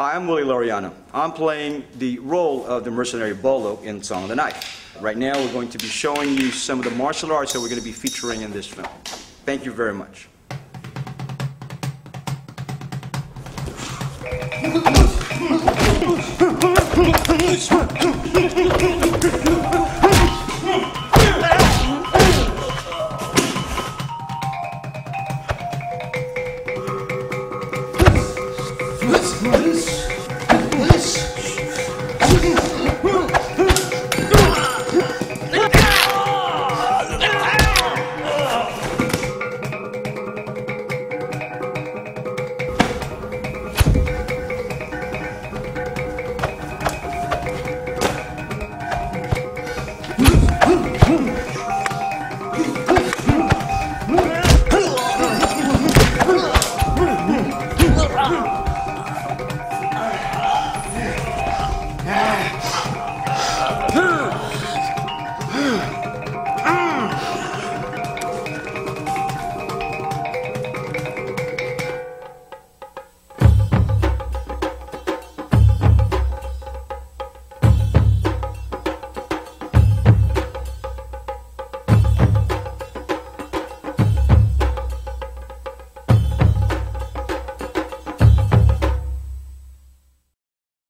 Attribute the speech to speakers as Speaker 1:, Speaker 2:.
Speaker 1: Hi, I'm Willie Laureano. I'm playing the role of the mercenary Bolo in Song of the Knife. Right now, we're going to be showing you some of the martial arts that we're going to be featuring in this film. Thank you very much.
Speaker 2: Ah!